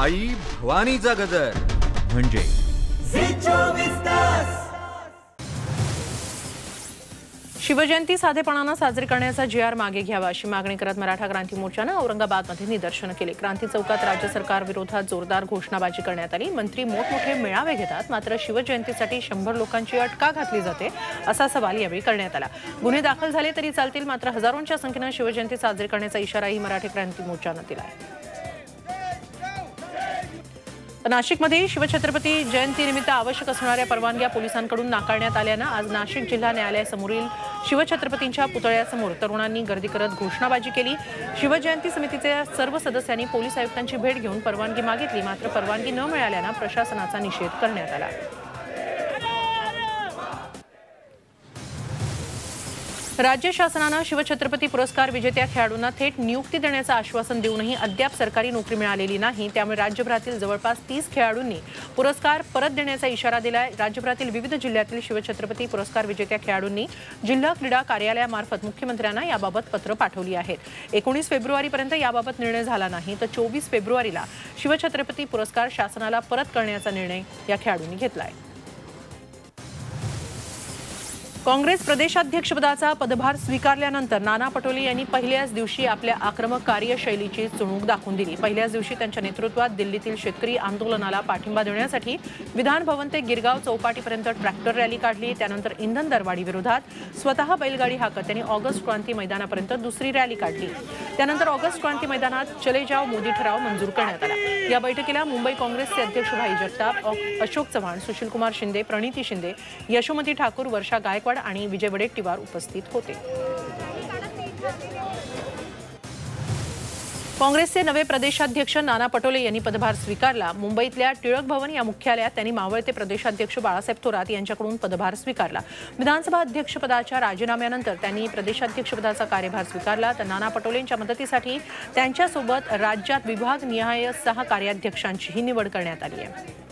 आई भवानीचा गजर. म्हणजे? शिवजयंती साधेपणानं साजरी करण्याचा जी आर मागे घ्यावा अशी मागणी करत मराठा क्रांती मोर्चानं औरंगाबादमध्ये निदर्शनं केली. क्रांती चौकात राज्य सरकार विरोधात जोरदार घोषणाबाजी करण्यात आली. मंत्री मोठमोठे मेळावे घेतात मात्र शिवजयंतीसाठी शंभर लोकांची अट का घातली जाते असा सवाल यावेळी करण्यात आला. गुन्हे दाखल झाले तरी चालतील मात्र हजारोंच्या संख्येनं शिवजयंती साजरी करण्याचा इशाराही मराठी क्रांती मोर्चानं दिला आहे नाशिकमध्ये शिवछत्रपती जयंतीनिमित्त आवश्यक असणाऱ्या परवानग्या पोलिसांकडून नाकारण्यात आल्यानं आज नाशिक जिल्हा न्यायालयासमोरील शिवछत्रपतींच्या पुतळ्यासमोर तरुणांनी गर्दी करत घोषणाबाजी केली. शिवजयंती समितीच्या सर्व सदस्यांनी पोलीस आयुक्तांची भेट घेऊन परवानगी मागितली. मात्र परवानगी न मिळाल्यानं प्रशासनाचा निषेध करण्यात आला. राज्य शासनानं शिवछत्रपती पुरस्कार विजेत्या खेळाडूंना थेट नियुक्ती देण्याचं आश्वासन देऊनही अद्याप सरकारी नोकरी मिळालेली नाही. त्यामुळे राज्यभरातील जवळपास तीस खेळाडूंनी पुरस्कार परत देण्याचा इशारा दिलाय. राज्यभरातील विविध जिल्ह्यातील शिवछत्रपती पुरस्कार विजेत्या खेळाडूंनी जिल्हा क्रीडा कार्यालयामार्फत मुख्यमंत्र्यांना याबाबत पत्र पाठवली आहेत. एकोणीस फेब्रुवारीपर्यंत याबाबत निर्णय झाला नाही तर चोवीस फेब्रुवारीला शिवछत्रपती पुरस्कार शासनाला परत करण्याचा निर्णय या खेळाडूंनी घेतला आहे काँग्रेस प्रदेशाध्यक्षपदाचा पदभार स्वीकारल्यानंतर नाना पटोले यांनी पहिल्याच दिवशी आपल्या आक्रमक कार्यशैलीची चुणूक दाखवून दिली. पहिल्याच दिवशी त्यांच्या नेतृत्वात दिल्लीतील शेतकरी आंदोलनाला पाठिंबा देण्यासाठी विधान भवन ते गिरगाव चौपाटीपर्यंत ट्रॅक्टर रॅली काढली. त्यानंतर इंधन दरवाढी विरोधात स्वतः बैलगाडी हाकत त्यांनी ऑगस्ट क्रांती मैदानापर्यंत दुसरी रॅली काढली. त्यानंतर ऑगस्ट क्रांती मैदानात चले जाव मोदी ठराव मंजूर करण्यात आला. या बैठकीला मुंबई काँग्रेसचे अध्यक्ष भाई जगताप अशोक चव्हाण सुशीलकुमार शिंदे प्रणिती शिंदे यशोमती ठाकूर वर्षा गायकवाड आणि विजय वडेट्टीवार उपस्थित होते. काँग्रेसचे नवे प्रदेशाध्यक्ष नाना पटोले यांनी पदभार स्वीकारला. मुंबईतल्या टिळक भवन या मुख्यालयात त्यांनी मावळते प्रदेशाध्यक्ष बाळासाहेब थोरात यांच्याकडून पदभार स्वीकारला. विधानसभा अध्यक्षपदाच्या राजीनाम्यानंतर त्यांनी प्रदेशाध्यक्षपदाचा कार्यभार स्वीकारला. तर नाना पटोलेंच्या मदतीसाठी त्यांच्यासोबत राज्यात विभागनिहाय सहा कार्याध्यक्षांचीही निवड करण्यात आली आहे.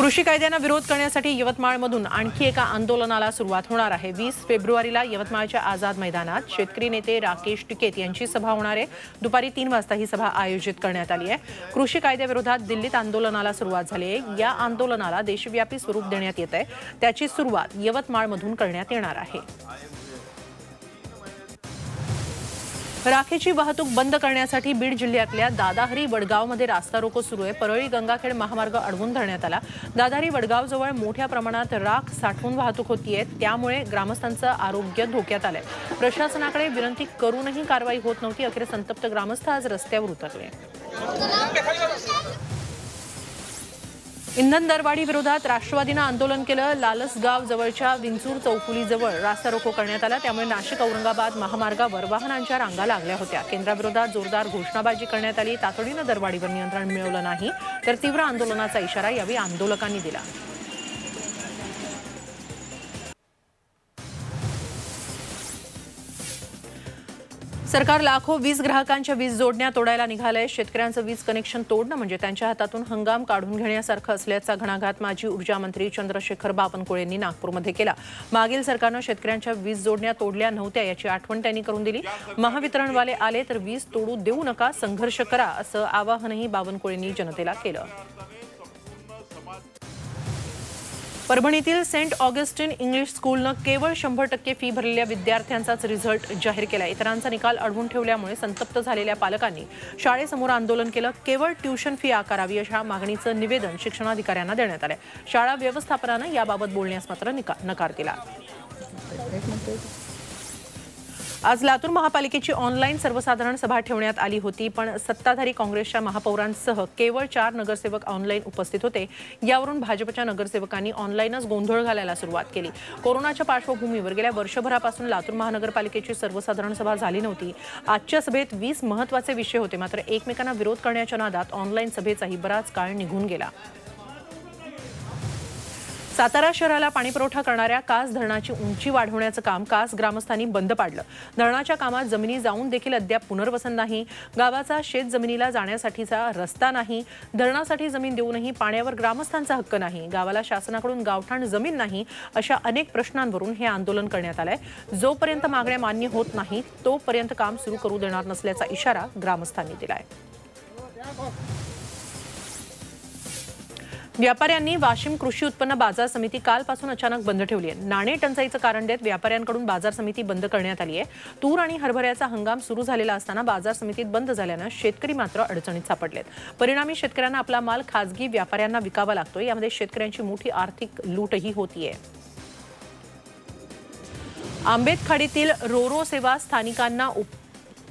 कृषी कायद्यांना विरोध करण्यासाठी यवतमाळमधून आणखी एका आंदोलनाला सुरुवात होणार आहे. वीस फेब्रुवारीला यवतमाळच्या आझाद मैदानात शेतकरी नेते राकेश टिकेत यांची सभा होणार आहे. दुपारी तीन वाजता ही सभा आयोजित करण्यात आली आहे. कृषी कायद्याविरोधात दिल्लीत आंदोलनाला सुरुवात झाली आहे. या आंदोलनाला देशव्यापी स्वरूप देण्यात येत आहे. त्याची सुरुवात यवतमाळमधून करण्यात येणार आहे. राखेची वाहतूक बंद करण्यासाठी बीड जिल्ह्यातल्या दादाहरी वडगावमध्ये रास्ता रोको सुरू आहे. परळी गंगाखेड महामार्ग अडवून धरण्यात आला. दादाहरी वडगावजवळ मोठ्या प्रमाणात राख साठवून वाहतूक होतीये त्यामुळे ग्रामस्थांचं आरोग्य धोक्यात आलंय. प्रशासनाकडे विनंती करूनही कारवाई होत नव्हती. अखेर संतप्त ग्रामस्थ आज रस्त्यावर उतरले. इंधन दरवाढी विरोधात राष्ट्रवादीनं आंदोलन केलं. लालसगाव जवळच्या विंचूर चौफुलीजवळ रास्ता रोको करण्यात आला. त्यामुळे नाशिक औरंगाबाद महामार्गावर वाहनांच्या रांगा लागल्या होत्या. केंद्राविरोधात जोरदार घोषणाबाजी करण्यात आली. तातडीनं दरवाढीवर नियंत्रण मिळवलं नाही तर तीव्र आंदोलनाचा इशारा यावेळी आंदोलकांनी दिला. सरकार लाखो वीज ग्राहकांच्या वीज जोडण्या तोडायला निघालंय. शेतकऱ्यांचं वीज कनेक्शन तोडणं म्हणजे त्यांच्या हातातून हंगाम काढून घेण्यासारखं असल्याचा घणाघात माजी ऊर्जा मंत्री चंद्रशेखर बावनकुळे यांनी नागपूरमध्ये केला. मागील सरकारनं शेतकऱ्यांच्या वीज जोडण्या तोडल्या नव्हत्या याची आठवण त्यांनी करून दिली. महावितरणवाले आले तर वीज तोडू देऊ नका संघर्ष करा असं आवाहनही बावनकुळेंनी जनतेला केलं. परभणीतील सेंट ऑगस्टिन इंग्लिश स्कूलनं केवळ शंभर टक्के फी भरलेल्या विद्यार्थ्यांचाच रिझल्ट जाहीर केला इतरांचा निकाल अडवून ठेवल्यामुळे संतप्त झालेल्या पालकांनी शाळेसमोर आंदोलन केलं. केवळ ट्युशन फी आकारावी अशा मागणीचं निवेदन शिक्षणाधिकाऱ्यांना देण्यात आलं शाळा व्यवस्थापनानं याबाबत बोलण्यास मात्र निका- नकार दिला. आज लातूर महापालिकेची ऑनलाईन सर्वसाधारण सभा ठेवण्यात आली होती पण सत्ताधारी काँग्रेसच्या महापौरांसह केवळ चार नगरसेवक ऑनलाईन उपस्थित होते. यावरून भाजपच्या नगरसेवकांनी ऑनलाईनच गोंधळ घालायला सुरुवात केली. कोरोनाच्या पार्श्वभूमीवर गेल्या वर्षभरापासून लातूर महानगरपालिकेची सर्वसाधारण सभा झाली नव्हती. आजच्या सभेत वीस महत्त्वाचे विषय होते मात्र एकमेकांना विरोध करण्याच्या नादात ऑनलाईन सभेचाही बराच काळ निघून गेला. सातारा शहराला पाणीपुरवठा करणाऱ्या कास धरणाची उंची वाढवण्याचं काम कास ग्रामस्थांनी बंद पाडलं. धरणाच्या कामात जमिनी जाऊन देखील अद्याप पुनर्वसन नाही. गावाचा शेत जमिनीला जाण्यासाठीचा रस्ता नाही. धरणासाठी जमीन देऊनही पाण्यावर ग्रामस्थांचा हक्क नाही. गावाला शासनाकडून गावठाण जमीन नाही अशा अनेक प्रश्नांवरून हे आंदोलन करण्यात आलंय. जोपर्यंत मागण्या मान्य होत नाही तोपर्यंत काम सुरू करू देणार नसल्याचा इशारा ग्रामस्थांनी दिलाय. व्यापाऱ्यांनी वाशिम कृषी उत्पन्न बाजार समिती कालपासून अचानक बंद ठेवली आहे. नाणे टंचाईचं कारण देत व्यापाऱ्यांकडून बाजार समिती बंद करण्यात आली आहे. तूर आणि हरभऱ्याचा हंगाम सुरू झालेला असताना बाजार समितीत बंद झाल्यानं शेतकरी मात्र अडचणीत सापडलेत. परिणामी शेतकऱ्यांना आपला माल खासगी व्यापाऱ्यांना विकावा लागतोय. यामध्ये शेतकऱ्यांची मोठी आर्थिक लूटही होतीये. आंबेतखाडीतील रोरो सेवा स्थानिकांना उप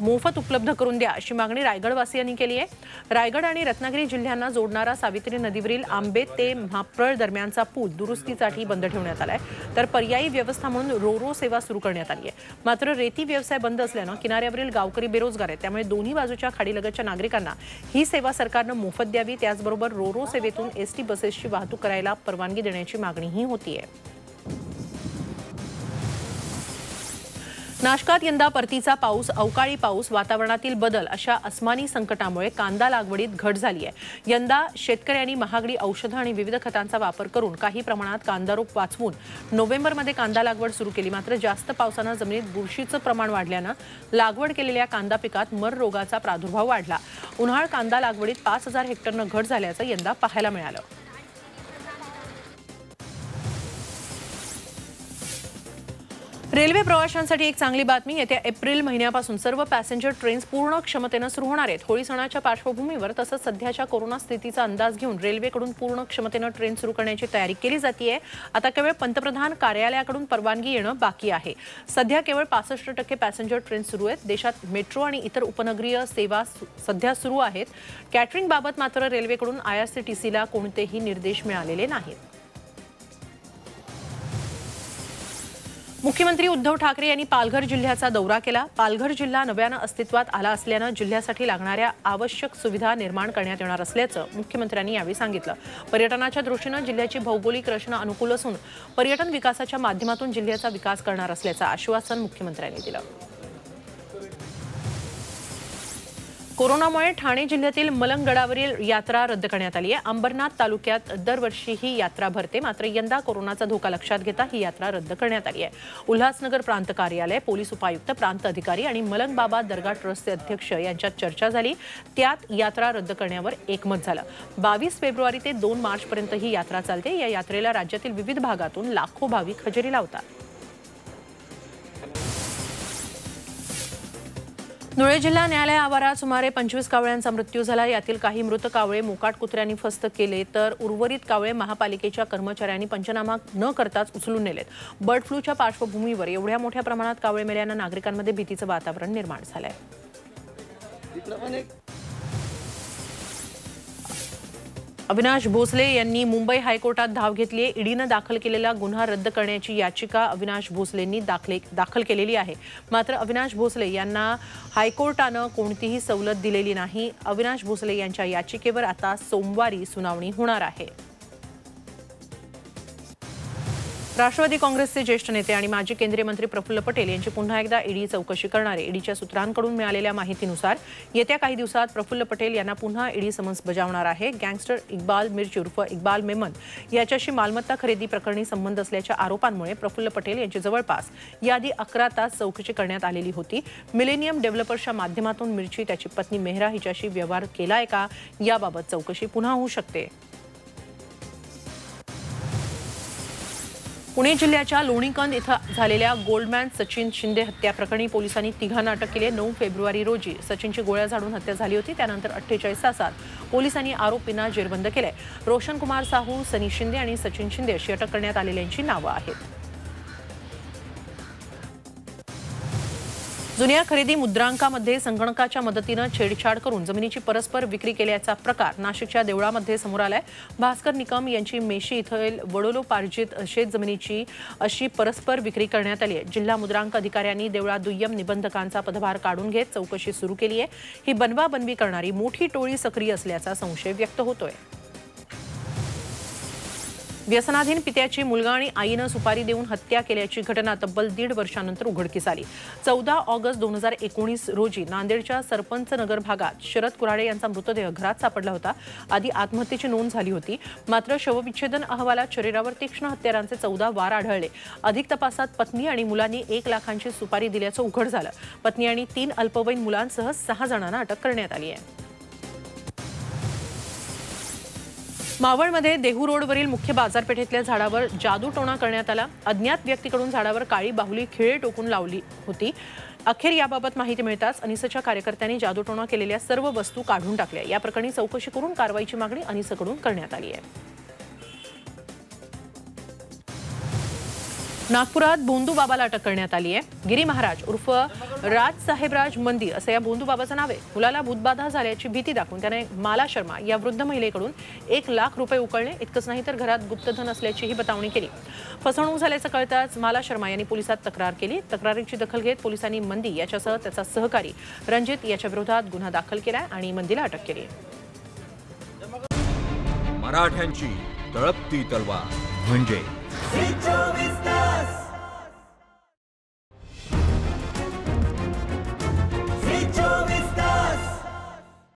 मोफत उपलब्ध करून द्या अशी मागणी रायगडवासियांनी केली आहे. रायगड आणि रत्नागिरी जिल्ह्यांना जोडणारा सावित्री नदीवरील आंबे ते म्हाप्रळ दरम्यानचा पूल दुरुस्तीसाठी बंद ठेवण्यात आलाय. तर पर्यायी व्यवस्था म्हणून रोरो सेवा सुरू करण्यात आली आहे. मात्र रेती व्यवसाय बंद असल्यानं किनाऱ्यावरील गावकरी बेरोजगार आहेत. त्यामुळे दोन्ही बाजूच्या खाडीलगतच्या नागरिकांना ही सेवा सरकारनं मोफत द्यावी. त्याचबरोबर रोरो सेवेतून एसटी बसेसची वाहतूक करायला परवानगी देण्याची मागणीही होती आहे नाशकात यंदा परतीचा पाऊस अवकाळी पाऊस वातावरणातील बदल अशा अस्मानी संकटामुळे कांदा लागवडीत घट झाली आहे. यंदा शेतकऱ्यांनी महागडी औषधं आणि विविध खतांचा वापर करून काही प्रमाणात कांदा रोप वाचवून नोव्हेंबरमध्ये कांदा लागवड सुरू केली. मात्र जास्त पावसानं जमिनीत बुरशीचं प्रमाण वाढल्यानं लागवड केलेल्या कांदा पिकात मर रोगाचा प्रादुर्भाव वाढला. उन्हाळ कांदा लागवडीत पाच हजार हेक्टरनं घट झाल्याचं यंदा पाहायला मिळालं. रेल्वे प्रवाशांसाठी एक चांगली बातमी येत्या एप्रिल महिन्यापासून सर्व पॅसेंजर ट्रेन्स पूर्ण क्षमतेनं सुरू होणार आहेत. होळी सणाच्या पार्श्वभूमीवर तसंच सध्याच्या कोरोना स्थितीचा अंदाज घेऊन रेल्वेकडून पूर्ण क्षमतेनं ट्रेन सुरू करण्याची तयारी केली जाते आता केवळ पंतप्रधान कार्यालयाकडून परवानगी येणं बाकी आहे. सध्या केवळ पासष्ट टक्के पॅसेंजर ट्रेन सुरू आहेत. देशात मेट्रो आणि इतर उपनगरीय सेवा सध्या सुरू आहेत. कॅटरिंगबाबत मात्र रेल्वेकडून आयआरसीटीसीला कोणतेही निर्देश मिळालेले नाहीत. मुख्यमंत्री उद्धव ठाकरे यांनी पालघर जिल्ह्याचा दौरा केला. पालघर जिल्हा नव्यानं अस्तित्वात आला असल्यानं जिल्ह्यासाठी लागणाऱ्या आवश्यक सुविधा निर्माण करण्यात येणार असल्याचं मुख्यमंत्र्यांनी यावेळी सांगितलं. पर्यटनाच्या दृष्टीनं जिल्ह्याची भौगोलिक रचना अनुकूल असून पर्यटन विकासाच्या माध्यमातून जिल्ह्याचा विकास करणार असल्याचं आश्वासन मुख्यमंत्र्यांनी दिलं. कोरोनामुळे ठाणे जिल्ह्यातील मलंगगडावरील यात्रा रद्द करण्यात आली आहे. अंबरनाथ तालुक्यात दरवर्षी ही यात्रा भरते. मात्र यंदा कोरोनाचा धोका लक्षात घेता ही यात्रा रद्द करण्यात आली आहे. उल्हासनगर प्रांत कार्यालय पोलीस उपायुक्त प्रांत अधिकारी आणि मलंगबाबा दर्गा ट्रस्टचे अध्यक्ष यांच्यात चर्चा झाली. त्यात यात्रा रद्द करण्यावर एकमत झालं. बावीस फेब्रुवारी ते दोन मार्चपर्यंत ही यात्रा चालते. या यात्रेला राज्यातील विविध भागातून लाखो भाविक हजेरी लावतात. धुळे जिल्हा न्यायालय आवारात सुमारे पंचवीस कावळ्यांचा मृत्यू झाला. यातील काही मृत कावळे मोकाट कुत्र्यांनी फस्त केले तर उर्वरित कावळे महापालिकेच्या कर्मचाऱ्यांनी पंचनामा न करताच उचलून नेलेत. बर्ड फ्लूच्या पार्श्वभूमीवर एवढ्या मोठ्या प्रमाणात कावळे मेल्यानं नागरिकांमध्ये भीतीचं वातावरण निर्माण झालंय. अविनाश भोसले यांनी मुंबई हायकोर्टात धाव घेतली आहे. ईडीनं दाखल केलेला गुन्हा रद्द करण्याची याचिका अविनाश भोसलेंनी दाखले दाखल केलेली आहे. मात्र अविनाश भोसले यांना हायकोर्टानं कोणतीही सवलत दिलेली नाही. अविनाश भोसले यांच्या याचिकेवर आता सोमवारी सुनावणी होणार आहे. राष्ट्रवादी काँग्रेसचे ज्येष्ठ नेते आणि माजी केंद्रीय मंत्री प्रफुल्ल पटेल यांची पुन्हा एकदा ईडी चौकशी करणारे ईडीच्या सूत्रांकडून मिळालेल्या माहितीनुसार येत्या काही दिवसात प्रफुल्ल पटेल यांना पुन्हा ईडी समन्स बजावणार आहे. गँगस्टर इक्बाल मिर्ची उर्फ इक्बाल मेमन याच्याशी मालमत्ता खरेदी प्रकरणी संबंध असल्याच्या आरोपांमुळे प्रफुल्ल पटेल यांची जवळपास याआधी अकरा तास चौकशी करण्यात आलेली होती. मिलेनियम डेव्हलपर्सच्या माध्यमातून मिर्ची त्याची पत्नी मेहरा हिच्याशी व्यवहार केलाय का? याबाबत चौकशी पुन्हा होऊ शकते. पुणे जिल्ह्याच्या लोणीकंद इथं झालेल्या गोल्डमॅन सचिन शिंदे हत्या प्रकरणी पोलिसांनी तिघांना अटक केली. नऊ फेब्रुवारी रोजी सचिनची गोळ्या झाडून हत्या झाली होती. त्यानंतर अठ्ठेचाळीस तासात पोलिसांनी आरोपींना जेरबंद केलंय. रोशन कुमार साहू सनी शिंदे आणि सचिन शिंदे अशी अटक करण्यात आलेल्यांची नावं आहेत. जुन्या खरेदी मुद्रांकामध्ये संगणकाच्या मदतीनं छेडछाड करून जमिनीची परस्पर विक्री केल्याचा प्रकार नाशिकच्या देवळामध्ये समोर आलाय. भास्कर निकम यांची मेशी इथं वडोलोपार्जित शेत जमिनीची अशी परस्पर विक्री करण्यात आली आहे. जिल्हा मुद्रांक अधिकाऱ्यांनी देवळात दुय्यम निबंधकांचा पदभार काढून घेत चौकशी सुरू केली आहे. ही बनवाबनवी करणारी मोठी टोळी सक्रिय असल्याचा संशय व्यक्त होतोय. व्यसनाधीन पित्याची मुलगा आणि आईनं सुपारी देऊन हत्या केल्याची घटना तब्बल दीड वर्षानंतर उघडकीस आली. चौदा ऑगस्ट दोन हजार एकोणीस रोजी नांदेडच्या सरपंच नगर भागात शरद कुराडे यांचा मृतदेह घरात सापडला होता. आधी आत्महत्येची नोंद झाली होती. मात्र शवविच्छेदन अहवालात शरीरावर तीक्ष्ण हत्यारांचे चौदा वार आढळले. अधिक तपासात पत्नी आणि मुलांनी एक लाखांची सुपारी दिल्याचं उघड झालं. पत्नी आणि तीन अल्पवयीन मुलांसह सहा जणांना अटक करण्यात आली आहे. मावळमध्ये देहू रोडवरील मुख्य बाजारपेठेतल्या झाडावर जादूटोणा करण्यात आला. अज्ञात व्यक्तीकडून झाडावर काळी बाहुली खिळे टोकून लावली होती. अखेर याबाबत माहिती मिळताच अनिसच्या कार्यकर्त्यांनी जादूटोणा केलेल्या सर्व वस्तू काढून टाकल्या. या प्रकरणी चौकशी करून कारवाईची मागणी अनिसकडून करण्यात आली आहे. नागपुरात बोंदू बाबाला अटक करण्यात आली आहे. गिरी महाराज उर्फ राज साहेबराज मंदी असं या बोंदू बाबाचं नाव आहे. मुलाला भूतबाधा झाल्याची भीती दाखवून त्याने माला शर्मा या वृद्ध महिलेकडून एक लाख रुपये उकळले. इतकंच नाही तर घरात गुप्तधन असल्याचीही बतावणी केली. फसवणूक झाल्याचं कळताच माला शर्मा यांनी पोलिसात तक्रार केली. तक्रारीची दखल घेत पोलिसांनी मंदी याच्यासह त्याचा सहकारी रणजित याच्या विरोधात गुन्हा दाखल केलाय आणि मंदीला अटक केली मराठ्यांची तळपती तलवार. म्हणजे?